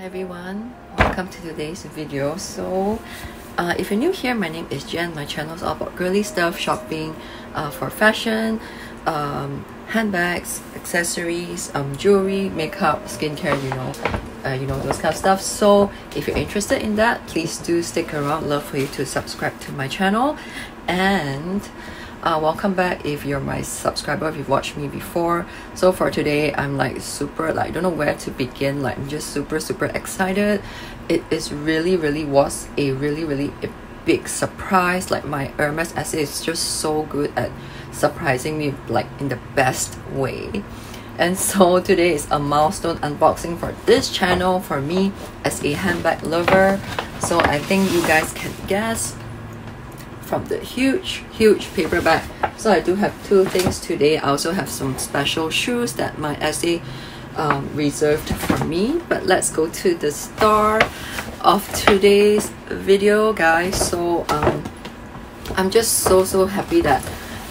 Hi everyone, welcome to today's video. So, uh, if you're new here, my name is Jen. My channel is all about girly stuff, shopping uh, for fashion, um, handbags, accessories, um, jewelry, makeup, skincare, you know, uh, you know those kind of stuff. So, if you're interested in that, please do stick around. Love for you to subscribe to my channel, and uh, welcome back if you're my subscriber if you've watched me before. So for today i'm like super like I don't know where to begin. Like i'm just super super excited. It is really really was a really really a big surprise. Like my hermes SA is just so good at surprising me like in the best way. And so today is a milestone unboxing for this channel for me as a handbag lover. So i think you guys can guess from the huge huge paper bag so I do have two things today. I also have some special shoes that my SA um, reserved for me. But let's go to the start of today's video guys. So um, I'm just so so happy that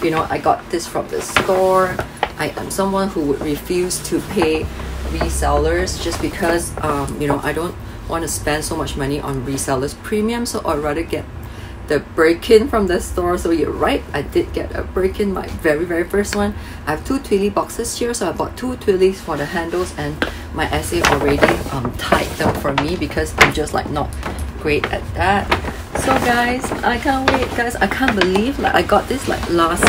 you know I got this from the store. I am someone who would refuse to pay resellers just because um, you know I don't want to spend so much money on resellers premium. So I'd rather get the Birkin from the store. So you're right I did get a Birkin my very very first one. I have two Twilly boxes here so I bought two Twillys for the handles and my SA already um, tied them for me because I'm just like not great at that. So guys I can't wait. Guys I can't believe like I got this like last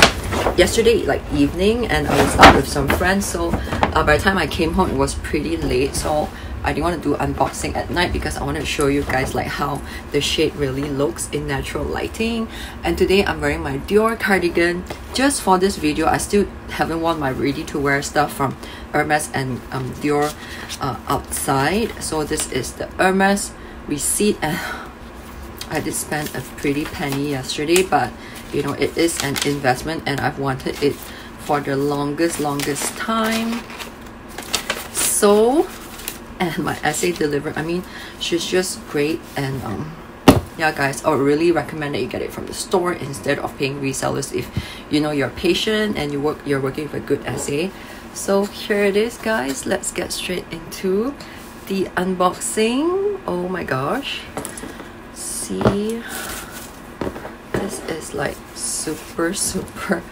yesterday like evening and I was out with some friends. So uh, by the time I came home it was pretty late. So I didn't want to do unboxing at night because I want to show you guys like how the shade really looks in natural lighting. And today I'm wearing my Dior cardigan. Just for this video I still haven't worn my ready to wear stuff from Hermes and um, Dior uh, outside. So this is the Hermes receipt. And I did spend a pretty penny yesterday but you know it is an investment and I've wanted it for the longest longest time. So and my SA delivered i mean she's just great and um yeah guys i would really recommend that you get it from the store instead of paying resellers if you know you're patient and you work you're working with a good SA so here it is guys. Let's get straight into the unboxing. Oh my gosh. See this is like super super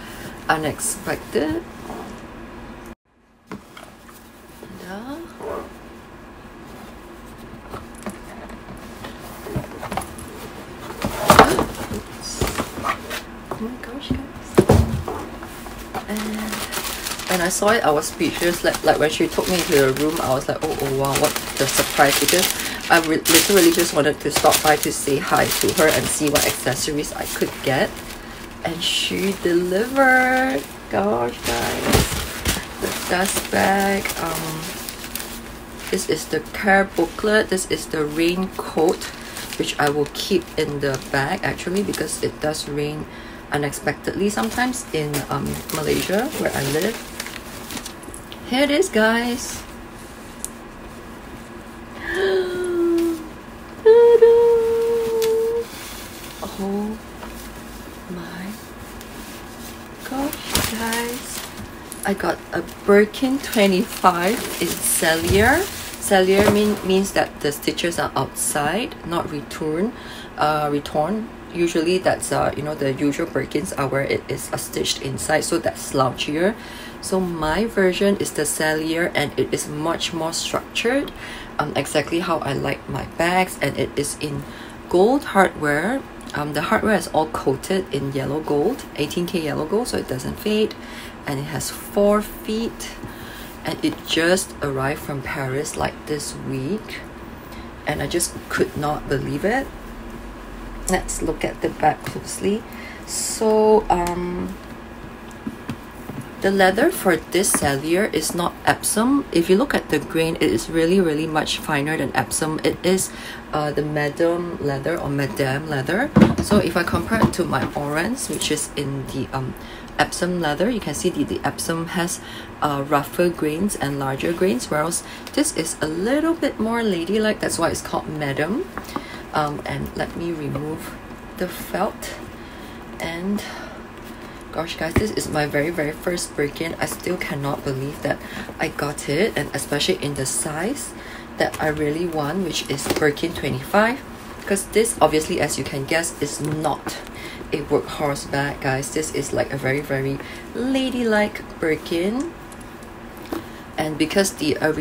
unexpected when I saw it, I was speechless. Like, like when she took me into the room, I was like, oh, oh wow, what the surprise. Because I literally just wanted to stop by to say hi to her and see what accessories I could get. And she delivered. Gosh, guys. The dust bag. Um, this is the care booklet. This is the raincoat, which I will keep in the bag actually because it does rain unexpectedly sometimes in um, Malaysia where I live. Here it is guys. oh my gosh guys. I got a Birkin 25 in Sellier. Sellier mean, means that the stitches are outside, not return, uh, retorn usually that's uh you know the usual Birkins are where it is uh, stitched inside so that's slouchier so my version is the Sellier and it is much more structured um exactly how I like my bags and it is in gold hardware. Um the hardware is all coated in yellow gold 18k yellow gold so it doesn't fade. And it has four feet and it just arrived from Paris like this week. And I just could not believe it let's look at the back closely so um the leather for this Sellier is not Epsom. If you look at the grain, it is really, really much finer than Epsom. It is uh, the Madame leather or Madame leather. So if I compare it to my Oran, which is in the um, Epsom leather, you can see the, the Epsom has uh, rougher grains and larger grains, whereas this is a little bit more ladylike. That's why it's called Madame um, and let me remove the felt and gosh guys this is my very very first Birkin I still cannot believe that I got it and especially in the size that I really want, which is Birkin 25. Because this, obviously, as you can guess, is not a workhorse bag, guys. This is like a very, very ladylike Birkin. And because the uh,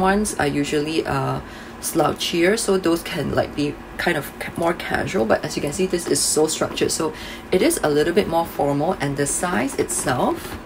ones are usually uh, slouchier, so those can like be kind of more casual. But as you can see, this is so structured, so it is a little bit more formal. And the size itself,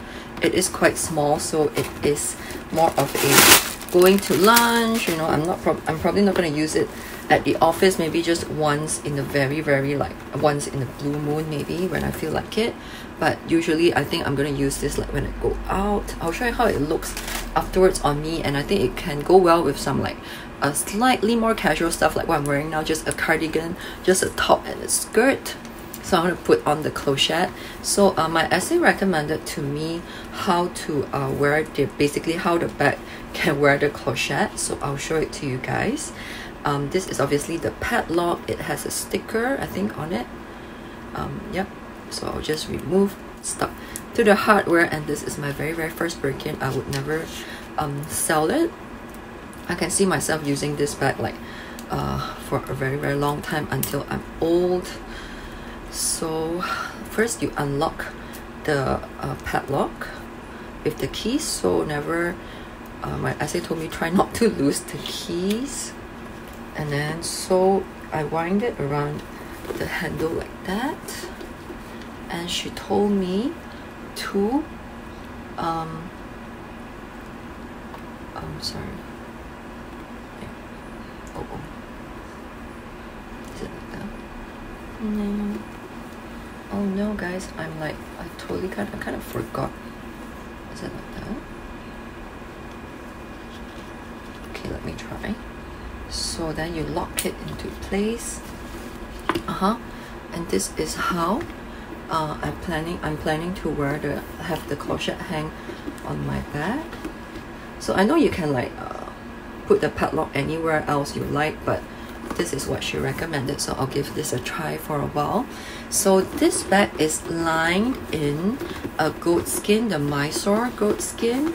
it is quite small, so it is more of a going to lunch. You know, I'm not. Pro I'm probably not going to use it at the office maybe just once in a very very like once in the blue moon maybe when I feel like it but usually I think I'm gonna use this like when I go out I'll show you how it looks afterwards on me and I think it can go well with some like a slightly more casual stuff like what I'm wearing now just a cardigan just a top and a skirt. So I'm going to put on the clochette. So uh, my SA recommended to me how to uh, wear the basically how the bag can wear the clochette. So I'll show it to you guys. Um, this is obviously the padlock. It has a sticker I think on it. Um, yep. So I'll just remove stuff to the hardware and this is my very very first Birkin. I would never um, sell it. I can see myself using this bag like uh, for a very very long time until I'm old. So first you unlock the uh, padlock with the keys so never uh, my SA told me try not to lose the keys. And then so I wind it around the handle like that. And she told me to um I'm sorry. Yeah. oh, oh. is it like that? No. Oh no guys. I'm like I totally kind of, I kind of forgot. Is it like that? Okay let me try. So then you lock it into place. Uh-huh. And this is how uh, I'm planning I'm planning to wear the have the clochette hang on my bag so I know you can like uh, put the padlock anywhere else you like but this is what she recommended so I'll give this a try for a while. So this bag is lined in a goat skin the Mysore goat skin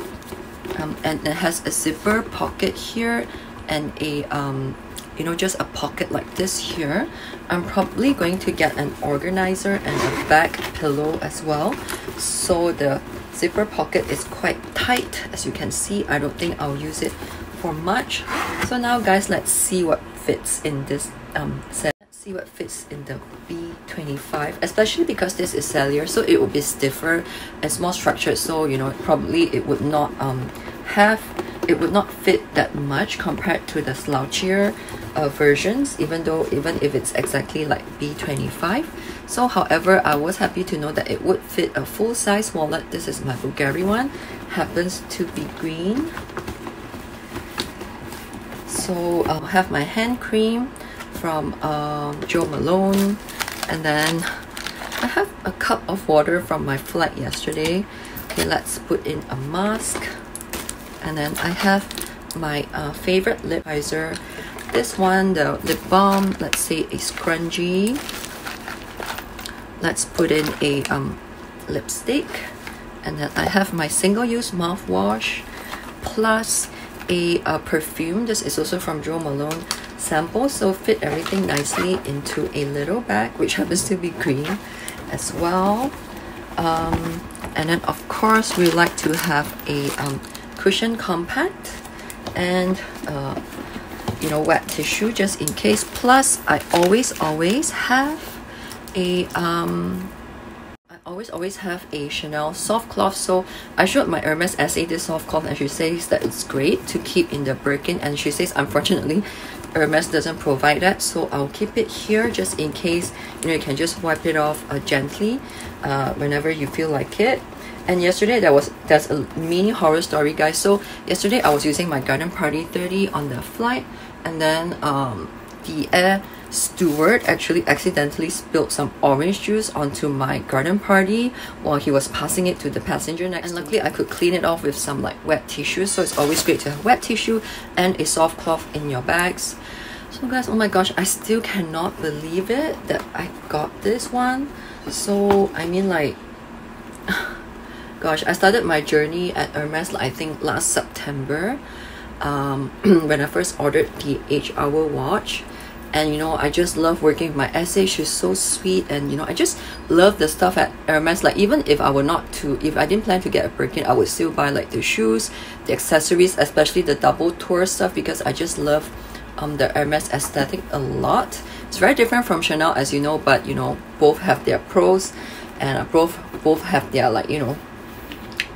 um, and it has a zipper pocket here and a um, you know just a pocket like this here I'm probably going to get an organizer and a back pillow as well. So the zipper pocket is quite tight as you can see. I don't think I'll use it for much. So now guys let's see what fits in this um, set. Let's see what fits in the B25 especially because this is Sellier so it will be stiffer. And more structured so you know probably it would not um, have it would not fit that much compared to the slouchier uh, versions even though even if it's exactly like B25 so however I was happy to know that it would fit a full-size wallet. This is my Bulgari one. Happens to be green. So I'll have my hand cream from um, Jo Malone. And then I have a cup of water from my flight yesterday. Okay let's put in a mask and then I have my uh, favorite lip moisturizer this one the lip balm let's say a scrunchie let's put in a um, lipstick. And then I have my single-use mouthwash plus a, a perfume. This is also from Jo Malone sample. So fit everything nicely into a little bag which happens to be green as well. Um, and then of course we like to have a um, cushion compact and uh, you know wet tissue just in case. Plus I always always have a um I always always have a Chanel soft cloth. So I showed my Hermes SA this soft cloth and she says that it's great to keep in the Birkin and she says unfortunately Hermes doesn't provide that. So I'll keep it here just in case you know you can just wipe it off uh, gently uh, whenever you feel like it and yesterday there was there's a mini horror story guys. So yesterday I was using my garden party 30 on the flight. And then um, the air steward actually accidentally spilled some orange juice onto my garden party while he was passing it to the passenger next and luckily I could clean it off with some like wet tissue. So it's always great to have wet tissue and a soft cloth in your bags. So guys oh my gosh I still cannot believe it that I got this one. So I mean like gosh I started my journey at Hermes I think last September um, when I first ordered the H Hour watch. And you know I just love working with my SA she's so sweet and you know I just love the stuff at Hermes. Like even if I were not to if I didn't plan to get a Birkin I would still buy like the shoes the accessories especially the double tour stuff because I just love um, the Hermes aesthetic a lot. It's very different from Chanel as you know but you know both have their pros and both both have their like you know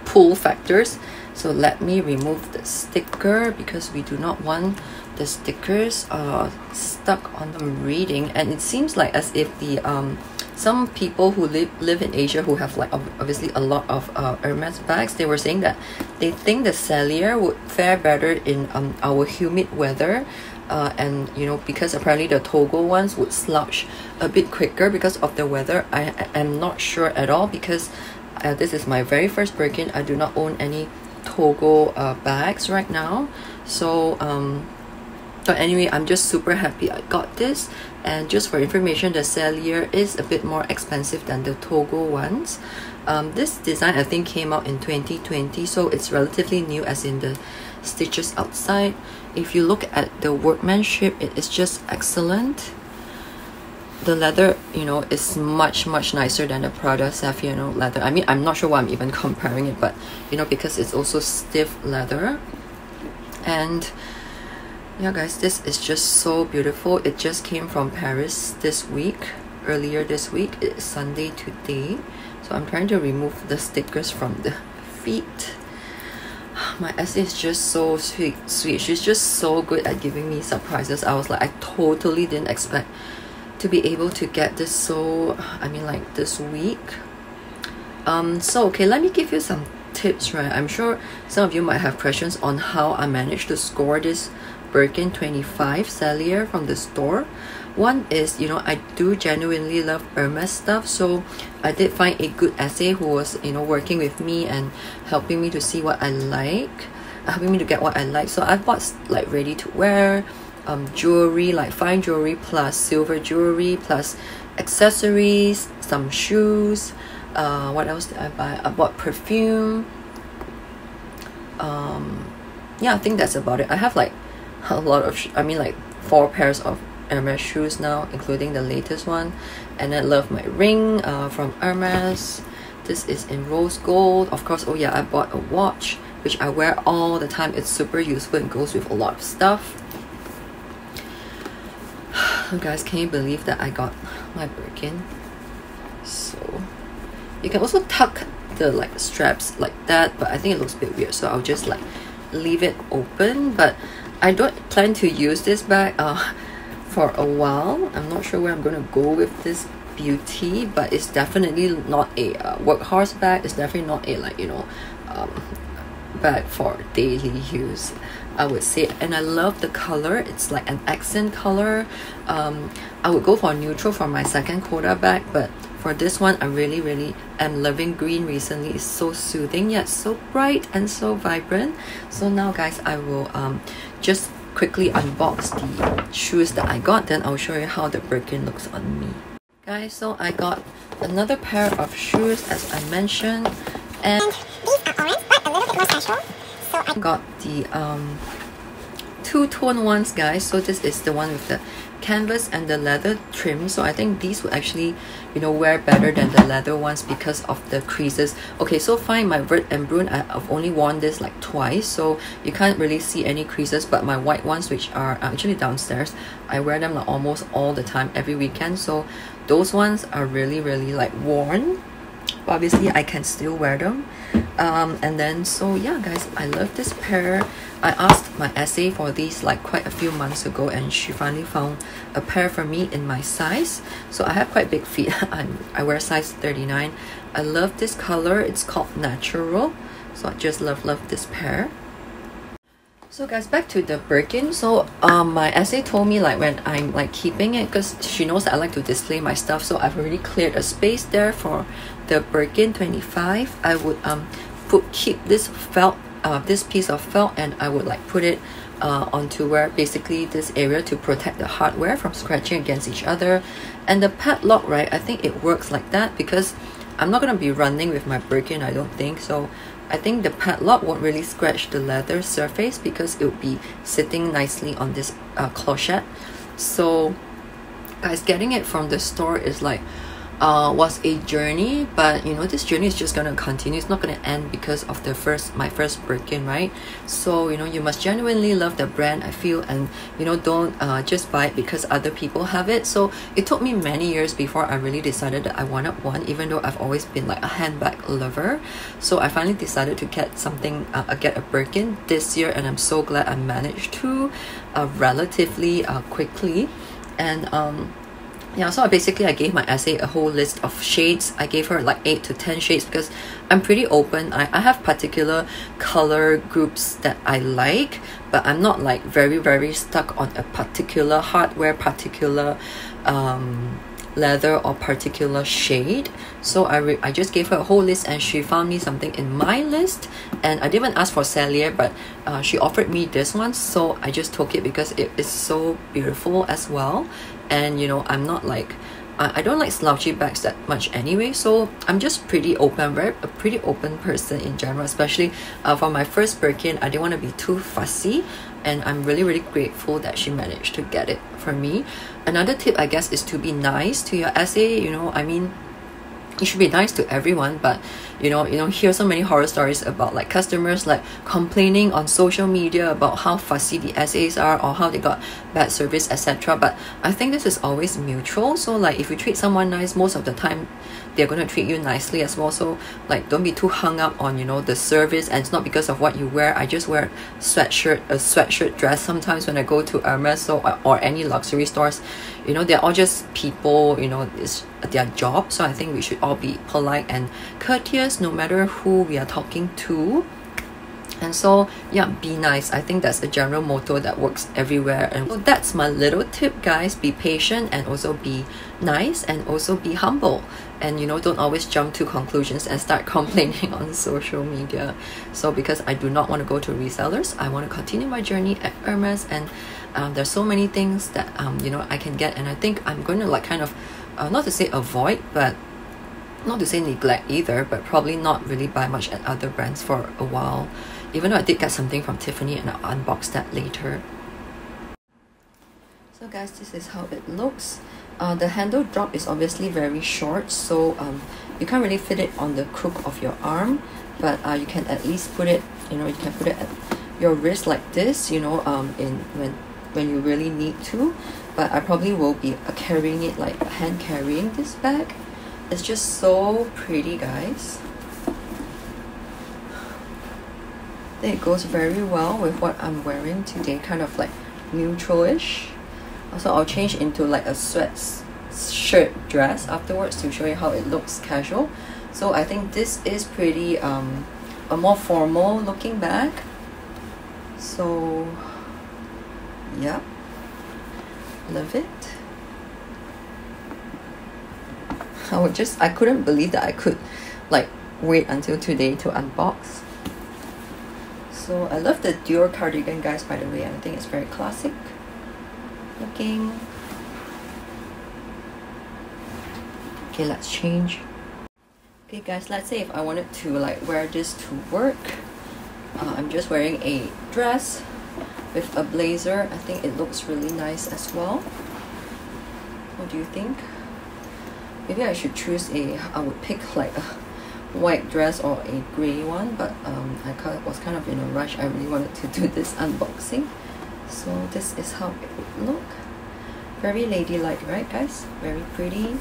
pull factors. So let me remove the sticker because we do not want the stickers are stuck on the reading. And it seems like as if the um some people who live live in Asia who have like obviously a lot of uh, Hermes bags they were saying that they think the Sellier would fare better in um, our humid weather uh, and you know because apparently the Togo ones would slouch a bit quicker because of the weather. I am not sure at all because uh, this is my very first Birkin I do not own any Togo uh, bags right now. So um but anyway I'm just super happy I got this. And just for information the Sellier is a bit more expensive than the Togo ones. Um, this design I think came out in 2020 so it's relatively new as in the stitches outside. If you look at the workmanship it is just excellent the leather you know is much much nicer than the Prada Saffiano leather. I mean I'm not sure why I'm even comparing it but you know because it's also stiff leather. And yeah guys this is just so beautiful. It just came from Paris this week earlier this week. It's Sunday today. So I'm trying to remove the stickers from the feet. My SA is just so sweet sweet. She's just so good at giving me surprises. I was like I totally didn't expect to be able to get this so I mean like this week um so okay let me give you some tips right I'm sure some of you might have questions on how I managed to score this Birkin 25 Sellier from the store. One is, you know, I do genuinely love Hermes stuff, so I did find a good SA who was, you know, working with me and helping me to see what I like, helping me to get what I like. So I've bought like ready to wear, um, jewelry, like fine jewelry plus silver jewelry plus accessories, some shoes. Uh, what else did I buy? I bought perfume. Um, yeah, I think that's about it. I have like a lot of I mean like four pairs of Hermes shoes now including the latest one and I love my ring uh, from Hermes this is in rose gold of course oh yeah I bought a watch which I wear all the time it's super useful and goes with a lot of stuff guys can you believe that I got my Birkin so you can also tuck the like straps like that but I think it looks a bit weird so I'll just like leave it open but I don't plan to use this bag uh, for a while. I'm not sure where I'm to go with this beauty, but it's definitely not a uh, workhorse bag. It's definitely not a like, you know, um, bag for daily use. I would say and I love the color. It's like an accent color. Um, I would go for neutral for my second quarter bag but for this one I really really am loving green recently. It's so soothing yet so bright and so vibrant. So now guys I will um, just quickly unbox the shoes that I got. Then I'll show you how the Birkin looks on me. Guys so I got another pair of shoes as I mentioned and, and these are orange but a little bit more special got the um two-tone ones guys. So this is the one with the canvas and the leather trim. So I think these will actually you know wear better than the leather ones because of the creases. Okay so fine. My vert and brune I've only worn this like twice. So you can't really see any creases but my white ones which are actually downstairs I wear them like almost all the time every weekend. So those ones are really really like worn. Obviously I can still wear them um, and then so yeah guys I love this pair. I asked my SA for these like quite a few months ago and she finally found a pair for me in my size. So I have quite big feet. I'm, I wear size 39 I love this color. It's called natural. So I just love love this pair. So guys, back to the Birkin. So um, my SA told me like when I'm like keeping it because she knows I like to display my stuff. So I've already cleared a space there for the Birkin 25. I would um put keep this felt uh, this piece of felt and I would like put it uh, onto where basically this area to protect the hardware from scratching against each other. And the padlock, right? I think it works like that because I'm not gonna be running with my Birkin. I don't think so I think the padlock won't really scratch the leather surface because it would be sitting nicely on this uh, clochette so guys getting it from the store is like uh, was a journey but you know this journey is just gonna continue. It's not gonna end because of the first my first Birkin right? So you know you must genuinely love the brand I feel and you know don't uh, just buy it because other people have it. So it took me many years before I really decided that I wanted one even though I've always been like a handbag lover. So I finally decided to get something uh, get a Birkin this year and I'm so glad I managed to uh, relatively uh, quickly. And um yeah so basically I gave my SA a whole list of shades. I gave her like 8 to 10 shades because I'm pretty open. I, I have particular color groups that I like but I'm not like very very stuck on a particular hardware particular um, leather or particular shade. So I, I just gave her a whole list and she found me something in my list. And I didn't ask for Sellier but uh, she offered me this one. So I just took it because it is so beautiful as well and you know I'm not like I, I don't like slouchy bags that much anyway. So I'm just pretty open very a pretty open person in general especially uh, for my first Birkin I didn't want to be too fussy. And I'm really really grateful that she managed to get it for me. Another tip I guess is to be nice to your SA you know I mean you should be nice to everyone but you know you know hear so many horror stories about like customers like complaining on social media about how fussy the SAs are or how they got bad service etc but i think this is always mutual. So like if you treat someone nice most of the time they're going to treat you nicely as well. So like don't be too hung up on you know the service. And it's not because of what you wear. I just wear sweatshirt a sweatshirt dress sometimes when i go to hermes or, or any luxury stores. You know they're all just people you know it's their job. So i think we should all be polite and courteous no matter who we are talking to and so yeah be nice. I think that's a general motto that works everywhere. And so that's my little tip guys. Be patient and also be nice and also be humble. And you know don't always jump to conclusions and start complaining on social media. So because i do not want to go to resellers i want to continue my journey at hermes. And um, there's so many things that um, you know i can get. And i think i'm going to like kind of uh, not to say avoid but not to say neglect either but probably not really buy much at other brands for a while even though I did get something from Tiffany and I'll unbox that later. So guys, this is how it looks. Uh, the handle drop is obviously very short, so um, you can't really fit it on the crook of your arm, but uh, you can at least put it, you know, you can put it at your wrist like this, you know, um, in when when you really need to. But I probably will be uh, carrying it like hand carrying this bag. It's just so pretty, guys. It goes very well with what I'm wearing today kind of like neutral-ish. Also I'll change into like a sweat shirt dress afterwards to show you how it looks casual. So I think this is pretty um a more formal looking bag. So yeah. Love it. I would just I couldn't believe that I could like wait until today to unbox so I love the Dior cardigan guys by the way. I think it's very classic looking. Okay let's change. Okay guys let's say if I wanted to like wear this to work uh, I'm just wearing a dress with a blazer. I think it looks really nice as well. What do you think? Maybe I should choose a I would pick like a white dress or a grey one but um, I was kind of in a rush. I really wanted to do this unboxing. So this is how it would look. Very ladylike right guys? Very pretty.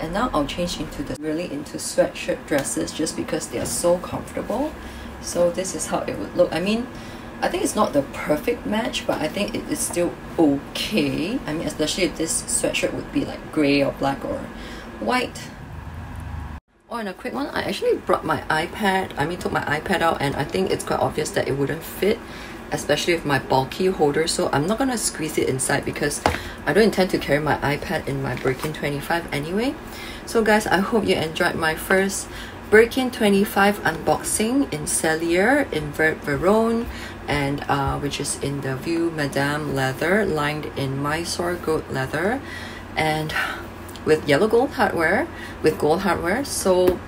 And now I'll change into the really into sweatshirt dresses just because they are so comfortable. So this is how it would look. I mean I think it's not the perfect match but I think it is still okay. I mean especially if this sweatshirt would be like grey or black or white Oh, and a quick one, I actually brought my iPad, I mean took my iPad out and I think it's quite obvious that it wouldn't fit especially with my bulky holder. So I'm not gonna squeeze it inside because I don't intend to carry my iPad in my Birkin 25 anyway. So guys, I hope you enjoyed my first Birkin 25 unboxing in Sellier in Vert Verone and uh, which is in the Veau Madame leather lined in Mysore gold leather. And with yellow gold hardware with gold hardware. So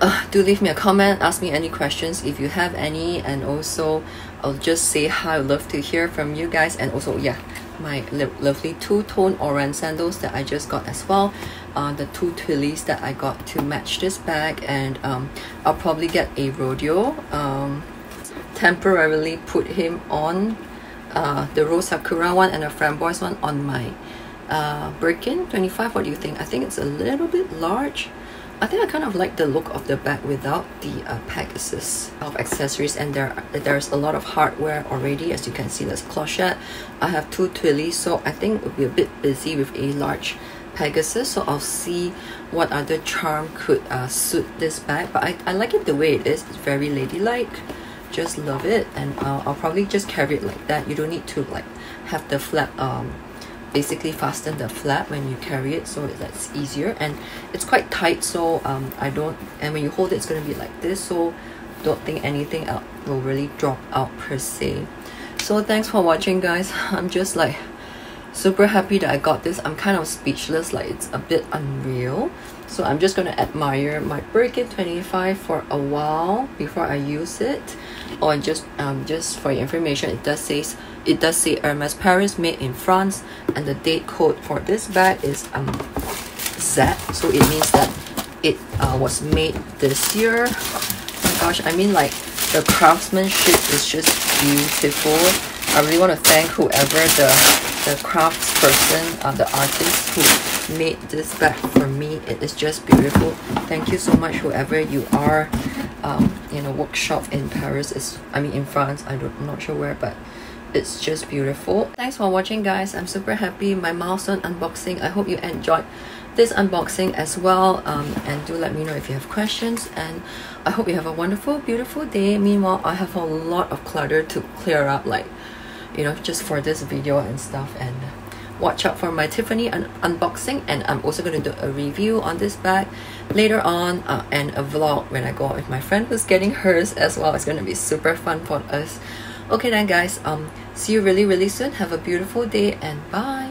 uh, do leave me a comment ask me any questions. If you have any and also I'll just say hi I'd love to hear from you guys. And also yeah my lo lovely two-tone Oran sandals that I just got as well. Uh, the two twillies that I got to match this bag. And um, I'll probably get a rodeo um, temporarily put him on uh, the rose sakura one and a framboise one on my uh, Birkin 25 what do you think? I think it's a little bit large. I think I kind of like the look of the bag without the uh, Pegasus of accessories and there there's a lot of hardware already as you can see there's clochette I have two twillies so I think it will be a bit busy with a large Pegasus so I'll see what other charm could uh, suit this bag. But I, I like it the way it is. It's very ladylike. Just love it. And uh, I'll probably just carry it like that. You don't need to like have the flap um, basically fasten the flap when you carry it so that's easier. And it's quite tight so um, I don't and when you hold it it's going to be like this so don't think anything out will really drop out per se. So thanks for watching guys. I'm just like super happy that I got this. I'm kind of speechless like it's a bit unreal so I'm just going to admire my Birkin 25 for a while before I use it. Or just um just for your information it does says it does say Hermes Paris made in France and the date code for this bag is um Z. So it means that it uh, was made this year. Oh my gosh I mean like the craftsmanship is just beautiful. I really want to thank whoever the the crafts person uh, the artist who made this bag for me. It is just beautiful. Thank you so much whoever you are um, in a workshop in Paris. Is I mean in France. I don't, I'm not sure where but it's just beautiful. Thanks for watching guys. I'm super happy. My milestone unboxing. I hope you enjoyed this unboxing as well. Um, and do let me know if you have questions. And I hope you have a wonderful beautiful day. Meanwhile I have a lot of clutter to clear up like you know just for this video and stuff. And watch out for my Tiffany un unboxing and I'm also going to do a review on this bag later on uh, and a vlog when I go out with my friend who's getting hers as well. It's going to be super fun for us. Okay then guys um see you really really soon. Have a beautiful day and bye